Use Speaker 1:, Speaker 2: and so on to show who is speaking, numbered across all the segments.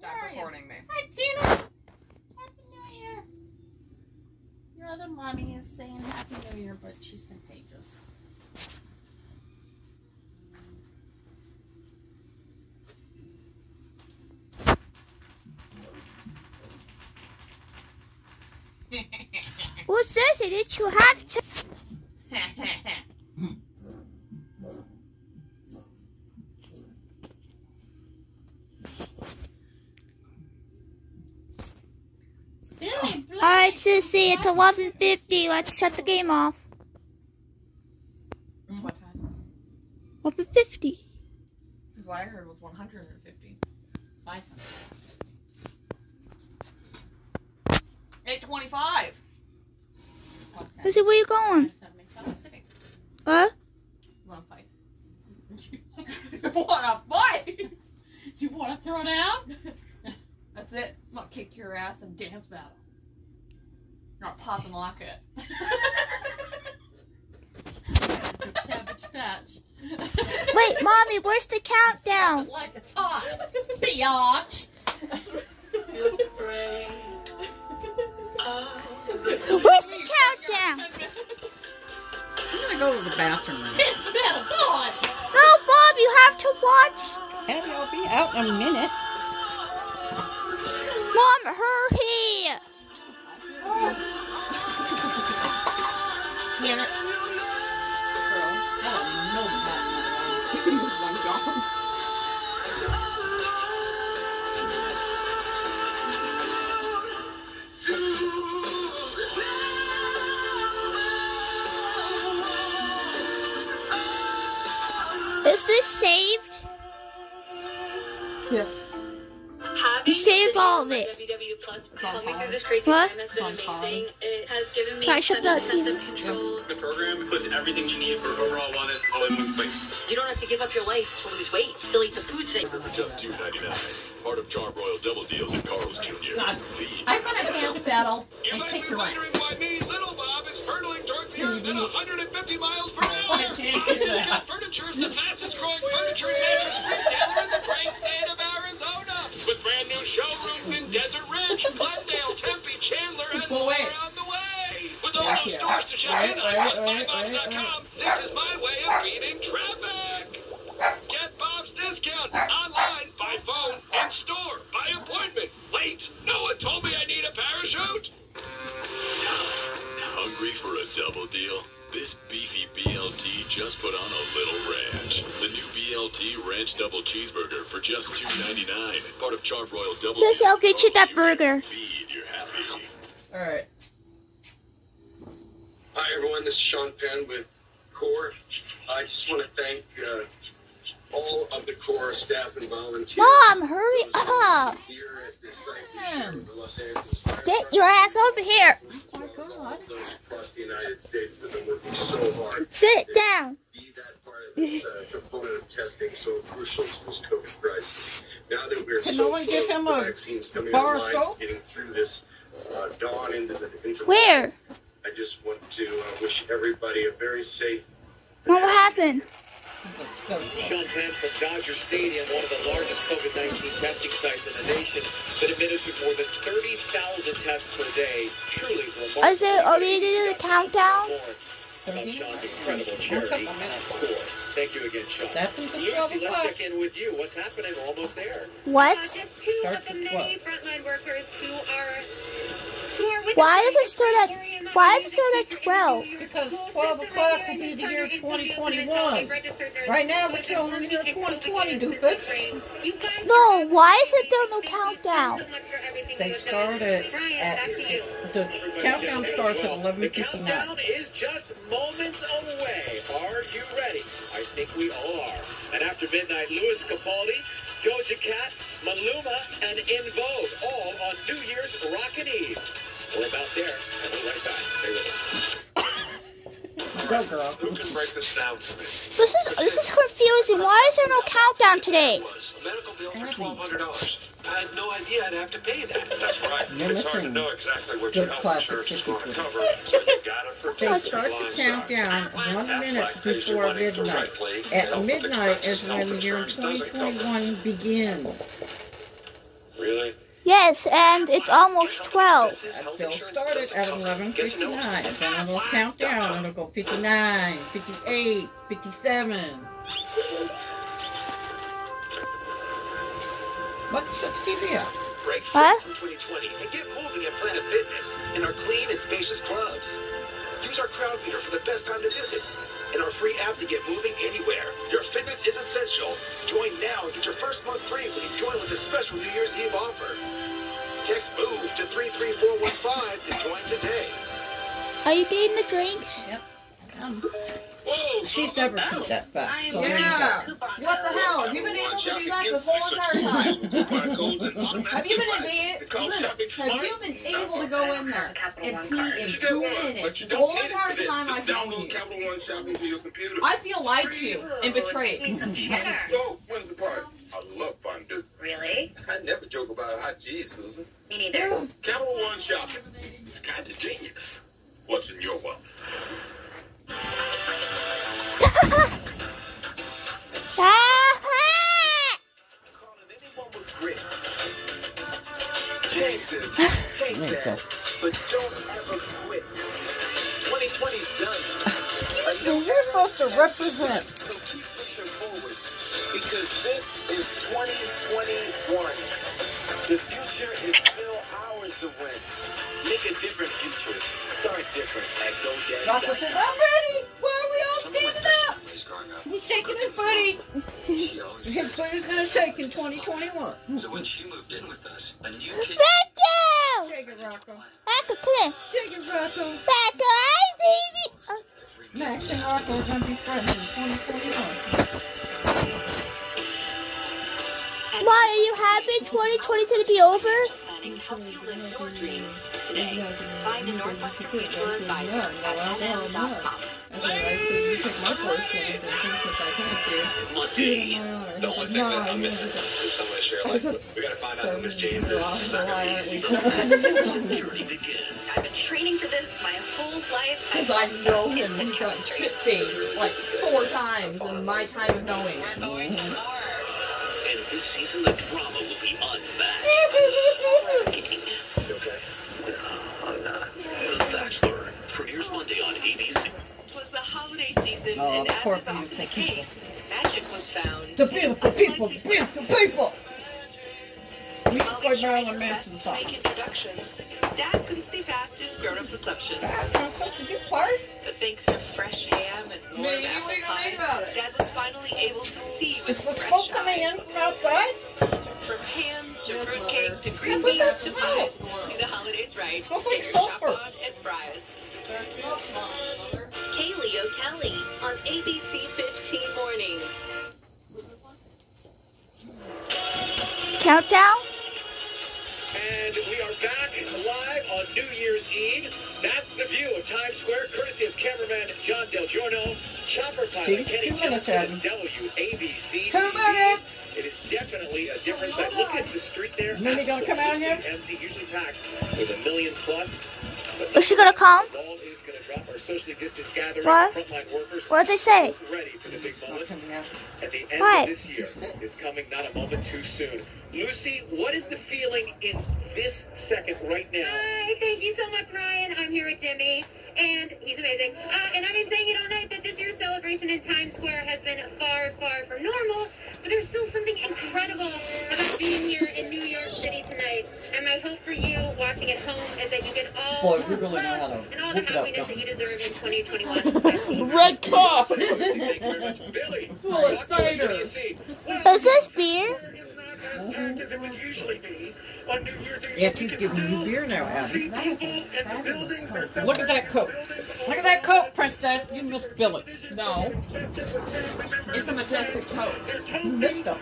Speaker 1: Stop
Speaker 2: Where are you?
Speaker 1: me.
Speaker 2: Hi, Tina. Happy New Year. Your other mommy is saying Happy New Year, but she's contagious.
Speaker 3: Who says it? Did you have to?
Speaker 2: Blake.
Speaker 3: Alright, Sissy, it's 11.50. Let's shut the game off.
Speaker 1: What time?
Speaker 3: 11.50.
Speaker 1: Because what I heard was 150.
Speaker 2: 500.
Speaker 1: 825.
Speaker 2: Okay.
Speaker 3: Sissy, where you going?
Speaker 2: Just have to make fun of Civic.
Speaker 3: Huh?
Speaker 1: You want to fight? you want to fight?
Speaker 2: You want to throw down?
Speaker 1: That's it. I'm going to kick your ass and dance battle. Not pop and lock it.
Speaker 2: Cabbage patch.
Speaker 3: Wait, Mommy, where's the countdown?
Speaker 1: Like it's hot.
Speaker 2: Biatch.
Speaker 3: Where's the countdown?
Speaker 4: I'm gonna go to the bathroom now.
Speaker 2: It's metal. Go on.
Speaker 3: No, Bob, you have to watch.
Speaker 4: And I'll be out in a minute.
Speaker 3: Mom, hurry.
Speaker 2: Damn
Speaker 3: saved?
Speaker 1: Yes.
Speaker 3: You saved all of it.
Speaker 5: WW Plus
Speaker 1: It's
Speaker 5: helped me through this crazy
Speaker 3: What?
Speaker 5: time has
Speaker 1: It's
Speaker 5: been amazing. It has given me
Speaker 3: I
Speaker 5: such
Speaker 3: shut
Speaker 5: a
Speaker 3: that
Speaker 5: sense of control.
Speaker 6: The program puts everything you need for overall wellness all in one place.
Speaker 7: You don't have to give up your life to lose weight. Still eat the food safe.
Speaker 8: For just two ninety nine. Part of Charbroil Double Deals at Carl's Jr.
Speaker 2: God. I'm gonna dance battle
Speaker 6: You
Speaker 2: and
Speaker 6: might
Speaker 2: kick
Speaker 6: be
Speaker 2: your
Speaker 6: wondering
Speaker 2: ass.
Speaker 6: Furniture is the fastest growing furniture and mattress retailer in the great state of Arizona. With brand new showrooms in Desert Ridge, Glendale, Tempe, Chandler, and more on the way. With all those stores to check in on
Speaker 2: wait,
Speaker 6: this is my way of beating traffic. Get Bob's discount online, by phone,
Speaker 8: Double Cheeseburger for just two ninety nine. Part of Charbroil Double
Speaker 3: Sissy,
Speaker 8: Deals
Speaker 3: I'll get you that burger.
Speaker 8: Feed your happy.
Speaker 1: Alright.
Speaker 9: Hi, everyone. This is Sean Penn with CORE. I just want to thank uh, all of the CORE staff and volunteers.
Speaker 3: Mom, hurry up.
Speaker 9: Here at this site this year the Los Angeles
Speaker 3: Get your ass over here.
Speaker 9: Department, as well as all of those across the United States that have working so hard
Speaker 3: Sit
Speaker 9: to
Speaker 3: down.
Speaker 9: Be that part of this uh, component of testing so crucial to this COVID crisis. Now that we're
Speaker 4: Can
Speaker 9: so
Speaker 4: no one
Speaker 9: close
Speaker 4: give him a
Speaker 9: vaccines coming
Speaker 4: horoscope?
Speaker 9: online, getting through this uh, dawn into the into
Speaker 3: Where?
Speaker 9: I just want to uh, wish everybody a very safe
Speaker 3: Mom, what happened?
Speaker 10: Sean Penn from Dodger Stadium, one of the largest COVID-19 testing sites in the nation, that administered more than 30,000 tests per day. Truly remarkable.
Speaker 3: Is it, are we gonna do the countdown?
Speaker 10: More about Sean's incredible charity, CORE. Thank you again, Sean.
Speaker 4: That's in
Speaker 10: Lucy, let's check in with you. What's happening? We're almost there.
Speaker 3: What?
Speaker 5: Uh, just two
Speaker 4: Start
Speaker 5: of the many frontline workers who are who are with
Speaker 3: Why is it start at-
Speaker 5: worry and not
Speaker 3: why
Speaker 5: music
Speaker 3: does it start at 12?
Speaker 4: Because 12 o'clock will be the year 2021.
Speaker 5: Institute registered nurses
Speaker 4: Right now, we're
Speaker 5: is
Speaker 4: still in the year
Speaker 5: working
Speaker 4: 2020, doofus.
Speaker 5: training. You guys
Speaker 3: No, why is it
Speaker 5: amazing.
Speaker 3: there no
Speaker 5: Thank you so
Speaker 3: countdown?
Speaker 5: much for everything
Speaker 4: They
Speaker 5: you have
Speaker 4: start at, at
Speaker 5: back to you.
Speaker 4: the countdown starts at
Speaker 10: Well, The
Speaker 4: 11:59.
Speaker 10: countdown is just moments away. Are you ready? I think we all are. And after midnight, Lewis Capaldi, Doja Cat, Maluma, and En Vogue, all on New Year's Rockin' Eve. We're about there, and we're right back. Stay with us.
Speaker 4: Go, girl.
Speaker 9: Who can break this down for me?
Speaker 3: This is this is confusing. Why is there no countdown today?
Speaker 9: Was a medical bill for twelve hundred dollars. I had no idea I'd have to pay that. That's right.
Speaker 4: You're
Speaker 9: it's hard to know exactly what your health insurance is going to
Speaker 4: tickets.
Speaker 9: cover, so you gotta
Speaker 4: They
Speaker 9: protect
Speaker 4: start
Speaker 9: the
Speaker 4: the
Speaker 9: blind side.
Speaker 4: countdown one minute
Speaker 9: Aflac pays your
Speaker 4: before midnight. At midnight is when
Speaker 9: health
Speaker 4: the year
Speaker 9: insurance doesn't cover.
Speaker 4: 2021 begins.
Speaker 6: Really?
Speaker 3: Yes, and it's almost 12.
Speaker 4: Still started at 11.59. Then it'll count down. It'll go 59, 58, 57. What? Shut the TV out.
Speaker 10: Break
Speaker 3: What?
Speaker 10: free 2020 and get moving at Planet Fitness in our clean and spacious clubs. Use our crowd meter for the best time to visit and our free app to get moving anywhere. Your fitness is essential. Join now and get your first month free when you join with a special New Year's Eve offer. Text MOVE to 33415 to join today.
Speaker 3: Are you getting the drinks?
Speaker 6: Whoa!
Speaker 4: She's never put that back.
Speaker 2: I am
Speaker 4: So there you
Speaker 1: Yeah. What the hell? Have you been able to do that this whole entire time? Have you been able, have you been able to go in there and pee in two minutes the whole entire time I've known
Speaker 6: Download
Speaker 1: you?
Speaker 6: Capital One shopping to your computer.
Speaker 1: I feel lied to and betrayed.
Speaker 5: Need some.
Speaker 6: So, when's the party? I love fondue.
Speaker 5: Really?
Speaker 6: I never joke about hot cheese, Susan.
Speaker 5: Me neither.
Speaker 6: Capital One shopping. It's kind of genius. What's in your wallet?
Speaker 10: Calling anyone with grit. Change this. Change
Speaker 4: you
Speaker 10: that. But don't ever quit. 2020's done.
Speaker 4: Well, You're supposed to represent.
Speaker 10: So keep pushing forward because this is 2021. The future is still ours to win. Make a different future. Start different at
Speaker 4: Doctor says,
Speaker 10: GoDaddy.com.
Speaker 4: I'm ready. Why are we all standing up?
Speaker 6: He's up.
Speaker 4: He's shaking his booty.
Speaker 6: She
Speaker 4: His booty's gonna shake in 2021. Hmm.
Speaker 6: So when she moved in with us, a new kid.
Speaker 3: Thank you!
Speaker 4: Shake it, Rocco.
Speaker 3: Back to Clint.
Speaker 4: Shake it, Rocco.
Speaker 3: Back to Ivy. Oh,
Speaker 4: Max and Rocco are gonna be friends in 2021.
Speaker 3: Why are you happy 2020 to be over?
Speaker 7: Helps you live your dreams today. Find a Northwestern Mutual advisor at nm.com.
Speaker 1: That's I said you took my portion and the things that I can't do.
Speaker 6: On
Speaker 1: Do it
Speaker 6: D,
Speaker 1: on my
Speaker 6: the one thing that I'm missing is someone to share life with. We gotta find out who Miss James is. It's not gonna be easy.
Speaker 10: Journey begins.
Speaker 5: I've been training for this my whole life.
Speaker 1: Because I know him,
Speaker 5: Instant
Speaker 1: he's got shit face like four times in my time of knowing him.
Speaker 10: And this season, the drama will be unmatched.
Speaker 6: You okay?
Speaker 10: Uh, I'm not. The Bachelor premieres Monday on ABC.
Speaker 11: It was the holiday season,
Speaker 4: Oh,
Speaker 11: and as is often the case, magic was found.
Speaker 4: The beautiful people, the beautiful people. We
Speaker 11: While
Speaker 4: play
Speaker 11: they tried
Speaker 4: Marilyn
Speaker 11: their best
Speaker 4: Manson
Speaker 11: to
Speaker 4: song.
Speaker 11: make introductions, Dad couldn't see past his grown-up assumptions.
Speaker 4: That's not such a good part.
Speaker 11: But thanks to fresh ham and warm
Speaker 1: Maybe
Speaker 11: apple pie,
Speaker 1: about it.
Speaker 11: Dad was finally able to see
Speaker 4: Is
Speaker 11: with
Speaker 4: the
Speaker 11: fresh
Speaker 4: smoke coming in
Speaker 11: eyes.
Speaker 4: from outside?
Speaker 11: From ham to
Speaker 1: Yes,
Speaker 11: fruitcake
Speaker 1: Mother.
Speaker 11: to green
Speaker 4: What's
Speaker 11: beans
Speaker 4: that
Speaker 11: to
Speaker 4: smell?
Speaker 11: pies to the holidays right.
Speaker 4: Smells
Speaker 11: Get
Speaker 4: like
Speaker 11: your shop
Speaker 4: sulfur.
Speaker 11: on at Fry's.
Speaker 5: Kaylee O'Kelly on ABC 15 Mornings.
Speaker 3: Countdown?
Speaker 10: And we are back live on New Year's Eve. That's the view of Times Square, courtesy of cameraman John Del Giorno, chopper pilot Kenny Johnson, WABC.
Speaker 4: Two
Speaker 10: TV.
Speaker 4: minutes.
Speaker 10: It is definitely a different sight. Look at the street there.
Speaker 4: Then you gonna come out here?
Speaker 10: Empty, usually packed with a million plus. But
Speaker 3: Is she gonna come?
Speaker 10: The ball is going to drop. Our socially distanced gathering.
Speaker 3: What?
Speaker 10: Frontline workers.
Speaker 3: What did they say?
Speaker 10: Ready for the big
Speaker 4: Not
Speaker 10: moment.
Speaker 4: coming out.
Speaker 10: At the end
Speaker 3: What?
Speaker 10: this year is coming not a moment too soon. Lucy, what is the feeling in this second right now?
Speaker 5: Hi, thank you so much, Ryan. I'm here with Jimmy, and he's amazing. Uh, and I've been saying it all night that this year's celebration in Times Square has been far, far from normal, but there's still something incredible about being here in New York City tonight. And my hope for you watching at home is that you get all
Speaker 4: Boy,
Speaker 5: the
Speaker 4: really know how to
Speaker 5: love and all the
Speaker 4: whoop it up,
Speaker 5: happiness that you deserve in 2021.
Speaker 1: Red
Speaker 10: car! Thank you very much. Billy,
Speaker 1: Full of
Speaker 10: to us. What do
Speaker 1: cider.
Speaker 3: Is this beer?
Speaker 10: As packed as it would usually be on New Year's Eve.
Speaker 4: Yeah, she's giving you beer now,
Speaker 10: See
Speaker 4: Adam.
Speaker 10: people and the buildings are
Speaker 4: Look at that coat. Look at that coat, Princess. You missed Billy.
Speaker 1: No, it's a majestic coat.
Speaker 4: You missed him.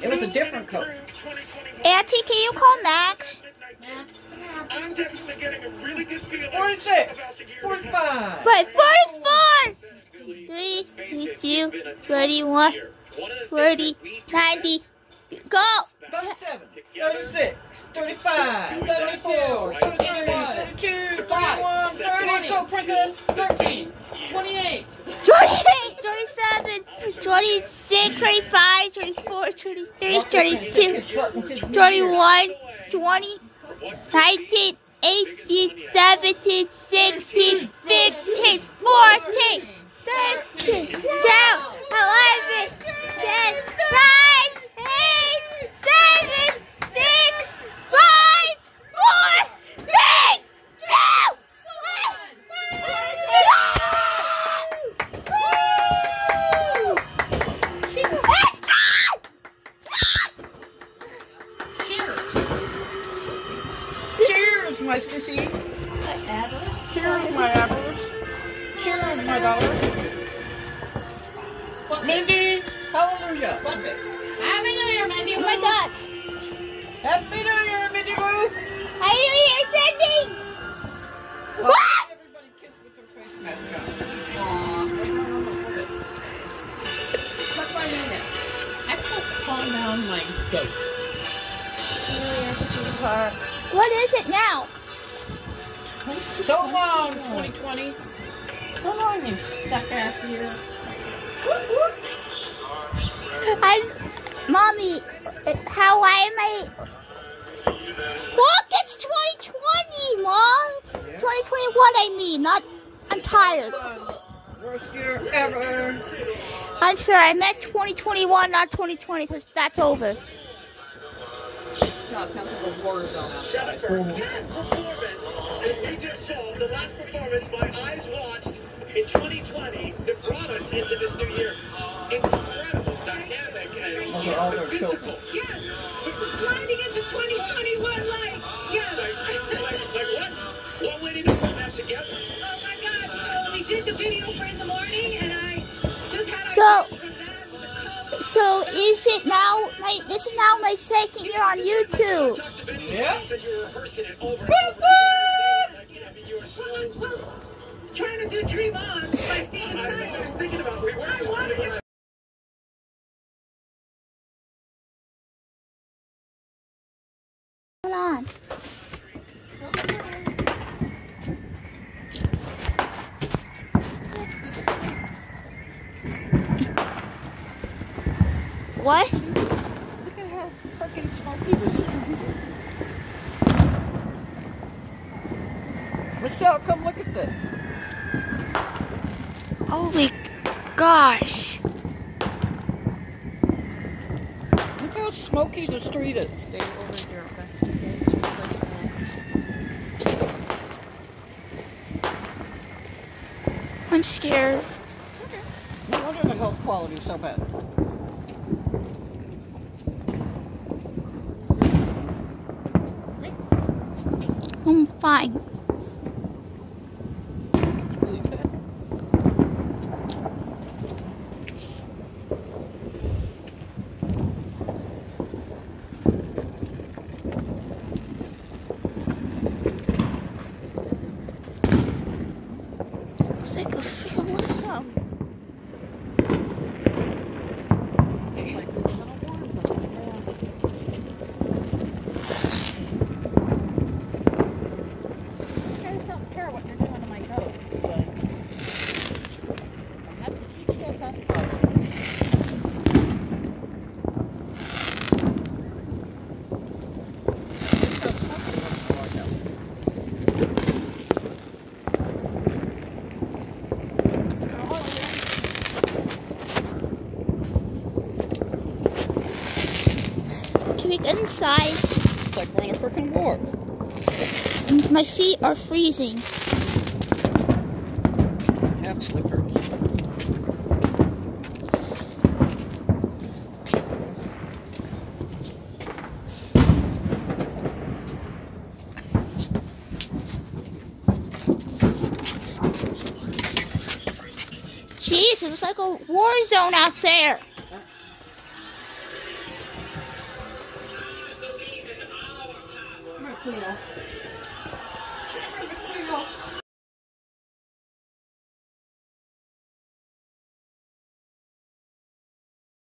Speaker 4: It was a different coat.
Speaker 3: Auntie, can you call Max?
Speaker 10: I'm definitely getting a really good feeling
Speaker 4: 46,
Speaker 10: about the year to
Speaker 4: 45.
Speaker 3: Wait, 44! Three, two, 31, 40, 90. Go!
Speaker 4: 37, 36, 35,
Speaker 1: 72,
Speaker 4: 33, 32, 31, 30. Go, Princess.
Speaker 1: 13,
Speaker 2: 28.
Speaker 3: 28, 27, 26, 25, 24, 23, 22, 21, 20, 19, 18, 17, 16, 15, 14, 13, 12, 11, 10, 9,
Speaker 4: my sissy. Cheers, my apples. Cheers, my dollars. Mindy, hallelujah.
Speaker 2: What this? Happy New Year, Mindy.
Speaker 3: Oh my god.
Speaker 4: Happy New Year, Mindy Boo.
Speaker 3: Happy New Year, Cindy.
Speaker 4: Oh, everybody kiss with their face mask on.
Speaker 2: What's my meanness? I will calm down my goat.
Speaker 3: What is it now?
Speaker 4: So long, 2020.
Speaker 2: So long, you suck ass year.
Speaker 3: I'm, mommy. How am I? Look, it's 2020, mom. 2021, I mean. Not. I'm tired.
Speaker 4: Worst year ever.
Speaker 3: I'm sorry. I meant 2021, not 2020, because that's over.
Speaker 2: God, it sounds like a war zone outside.
Speaker 10: Jennifer, oh. yes, performance that we just saw, the last performance my eyes watched in 2020 that brought us into this new year. Incredible, dynamic, and
Speaker 4: Those are all
Speaker 10: physical.
Speaker 5: Yes, sliding into 2021 like, yeah.
Speaker 10: Like, like, like what? What way did you put that together?
Speaker 5: Oh my God! So we did the video for in the morning, and I just had our
Speaker 3: So-
Speaker 5: pitch from that with the color.
Speaker 3: So is it now? My this is now my second year on YouTube.
Speaker 10: Talked to Benny
Speaker 4: Yeah?
Speaker 10: said you were rehearsing it over and
Speaker 3: Woo,
Speaker 10: over again. Like, I mean, you were so.
Speaker 5: Well, well, trying to do Dream On by Steven
Speaker 10: I, I was thinking about we were
Speaker 5: I wanted to
Speaker 3: Hold on. What?
Speaker 4: Look at how fucking smoky this is. Michelle, come look at this.
Speaker 3: Holy gosh.
Speaker 4: Look how smoky the street is.
Speaker 2: Stay over here, okay?
Speaker 3: I'm scared.
Speaker 4: Health quality so bad.
Speaker 3: I'm fine. Like a freaking war zone.
Speaker 2: I just don't care what you're doing to my goats, but I have a PTSS problem.
Speaker 3: Can we get inside?
Speaker 4: It's like we're in a freaking war.
Speaker 3: My feet are freezing.
Speaker 4: Have slippers.
Speaker 3: Jeez, it was like a war zone out there.
Speaker 4: Come on, Cleo.